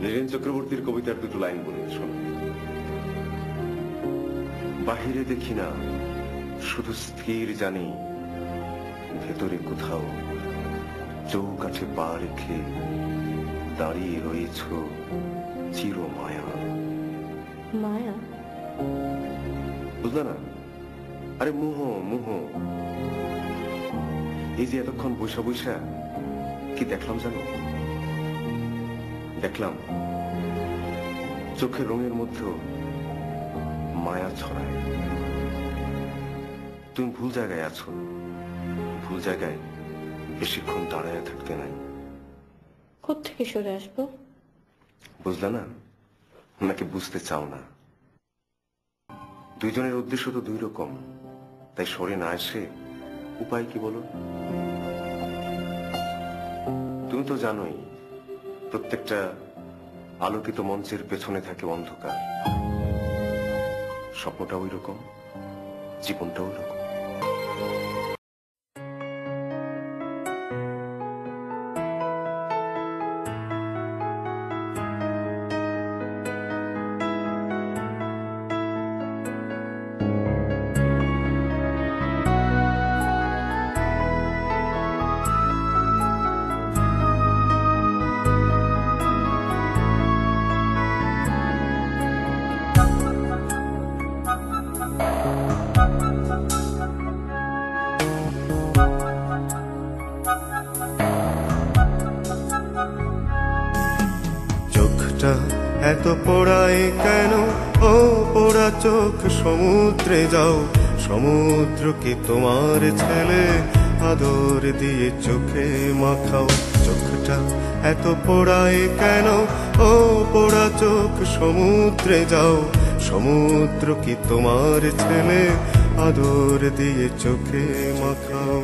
নীরেন চক্রবর্তীর কবিতার দুটো লাইন বলি শোনো। বাহিরে দেখি না শুধু স্থির জানি ভেতরে কোথাও চৌকাঠে পা রেখে দাঁড়িয়ে রয়েছ চির মায়া? মায়া বুঝলে না? আরে মোহ মোহ। এই যে এতক্ষণ বৈশা বৈশা কি দেখলাম জানো? দেখলাম চোখের রঙের মধ্যেও মায়া ছড়ায়। তুমি ভুল জায়গায় আছো। ভুল জায়গায় বেশিক্ষণ দাঁড়ায় থাকতে নাই। কোত্থেকে সরে আসব? বুঝলে না? নাকি বুঝতে চাও না? দুইজনের উদ্দেশ্য তো দুই রকম। তাই সরে না এসে উপায় কি বলো? তুমি তো জানোই প্রত্যেকটা আলোকিত মঞ্চের পেছনে থাকে অন্ধকার। স্বপ্নটা ওই রকম জীবনটা ওই রকম এত পোড়ায় কেন? ও পোড়া চোখ, সমুদ্রে যাও। সমুদ্র কি তোমার ছেলে আদর দিয়ে চোখে মাখাও। চোখটা এত পোড়ায় কেন? ও পোড়া চোখ, সমুদ্রে যাও। সমুদ্র কি তোমার ছেলে? আদর দিয়ে চোখে মাখাও